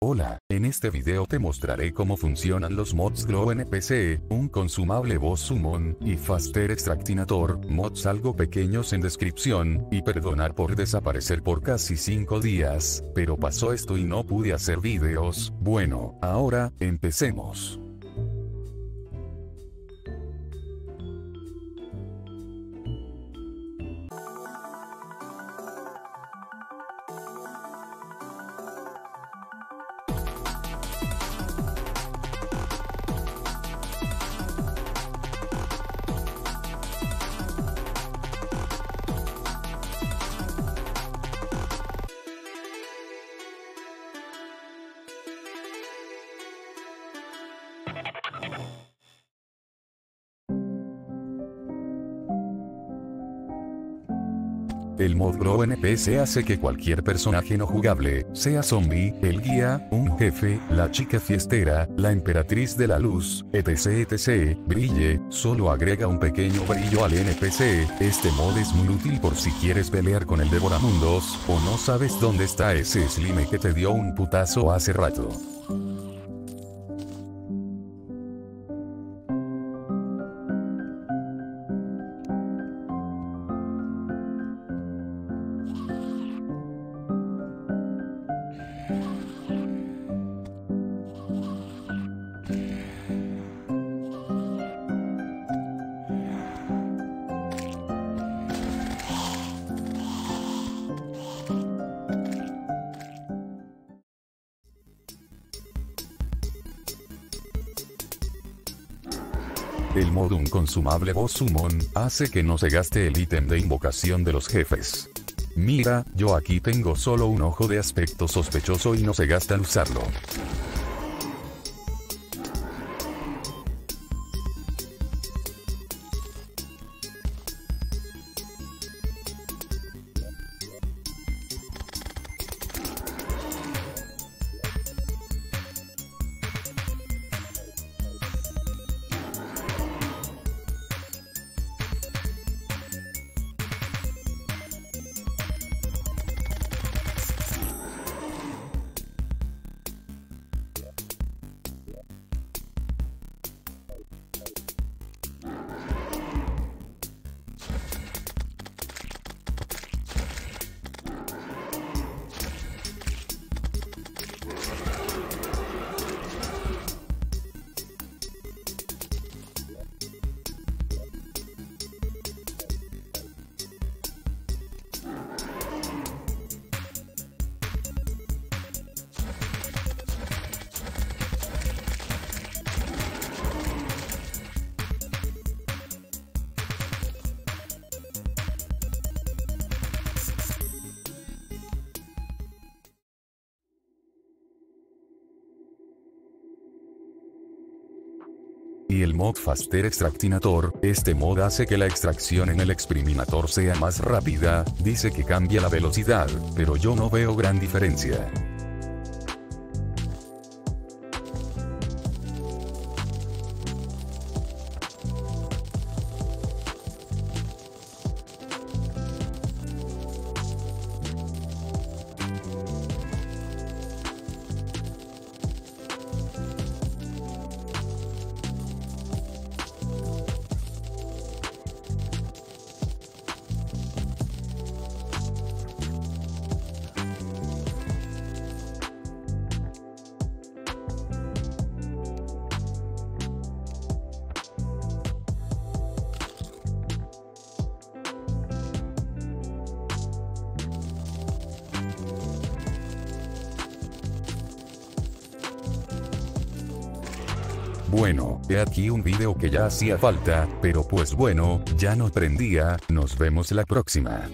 Hola, en este video te mostraré cómo funcionan los mods Glow NPC, un consumable Boss Summon, y Faster Extractinator, mods algo pequeños en descripción, y perdonar por desaparecer por casi 5 días, pero pasó esto y no pude hacer videos, bueno, ahora, empecemos. El mod Grow NPC hace que cualquier personaje no jugable, sea zombie, el guía, un jefe, la chica fiestera, la emperatriz de la luz, etc etc, brille, solo agrega un pequeño brillo al NPC, este mod es muy útil por si quieres pelear con el Devoramundos, o no sabes dónde está ese slime que te dio un putazo hace rato. El modo un consumable boss summon, hace que no se gaste el ítem de invocación de los jefes. Mira, yo aquí tengo solo un ojo de aspecto sospechoso y no se gasta al usarlo. Y el mod Faster Extractinator, este mod hace que la extracción en el expriminator sea más rápida, dice que cambia la velocidad, pero yo no veo gran diferencia. Bueno, he aquí un video que ya hacía falta, pero pues bueno, ya no prendía, nos vemos la próxima.